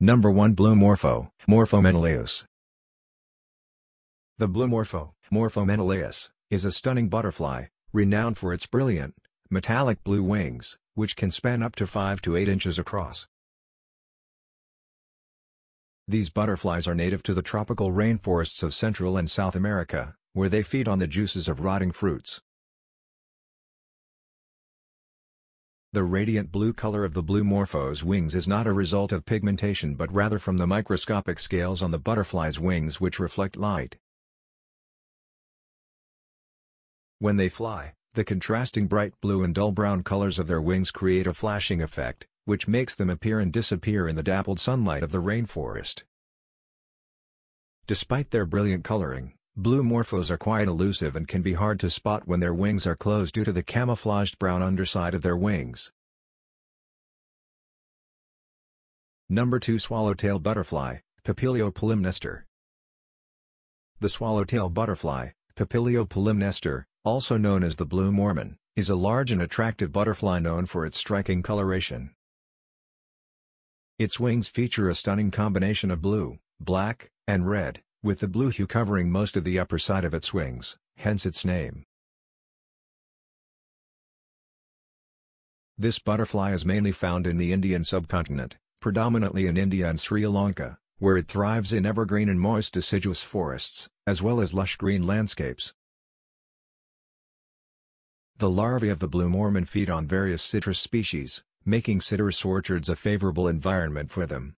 Number 1 Blue Morpho, Morphomenelaeus. The blue morpho, Morphomenelaeus, is a stunning butterfly, renowned for its brilliant, metallic blue wings, which can span up to 5 to 8 inches across. These butterflies are native to the tropical rainforests of Central and South America, where they feed on the juices of rotting fruits. The radiant blue color of the blue morpho's wings is not a result of pigmentation but rather from the microscopic scales on the butterfly's wings which reflect light. When they fly, the contrasting bright blue and dull brown colors of their wings create a flashing effect, which makes them appear and disappear in the dappled sunlight of the rainforest. Despite their brilliant coloring, Blue morphos are quite elusive and can be hard to spot when their wings are closed due to the camouflaged brown underside of their wings. Number 2 Swallowtail Butterfly, Papilio polymnestor. The swallowtail butterfly, Papilio polymnestor, also known as the blue Mormon, is a large and attractive butterfly known for its striking coloration. Its wings feature a stunning combination of blue, black, and red, with the blue hue covering most of the upper side of its wings, hence its name. This butterfly is mainly found in the Indian subcontinent, predominantly in India and Sri Lanka, where it thrives in evergreen and moist deciduous forests, as well as lush green landscapes. The larvae of the blue mormon feed on various citrus species, making citrus orchards a favorable environment for them.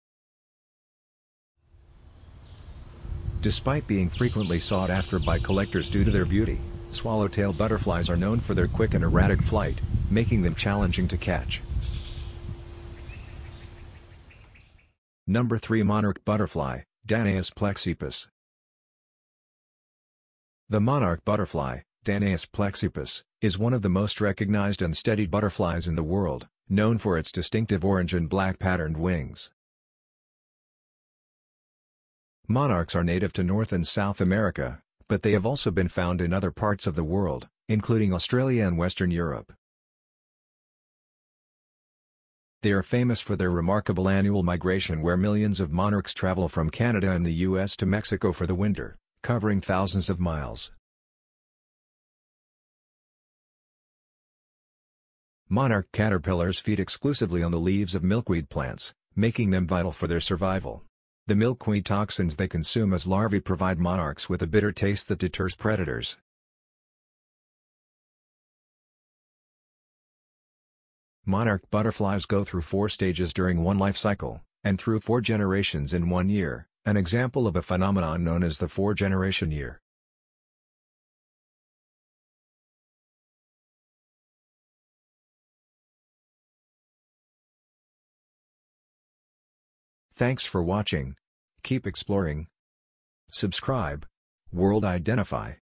Despite being frequently sought after by collectors due to their beauty, swallowtail butterflies are known for their quick and erratic flight, making them challenging to catch. Number 3 Monarch Butterfly, Danaus plexippus. The monarch butterfly, Danaus plexippus, is one of the most recognized and studied butterflies in the world, known for its distinctive orange and black patterned wings. Monarchs are native to North and South America, but they have also been found in other parts of the world, including Australia and Western Europe. They are famous for their remarkable annual migration where millions of monarchs travel from Canada and the U.S. to Mexico for the winter, covering thousands of miles. Monarch caterpillars feed exclusively on the leaves of milkweed plants, making them vital for their survival. The milkweed toxins they consume as larvae provide monarchs with a bitter taste that deters predators. Monarch butterflies go through four stages during one life cycle, and through four generations in one year, an example of a phenomenon known as the four-generation year. Thanks for watching. Keep exploring. Subscribe. World Identify.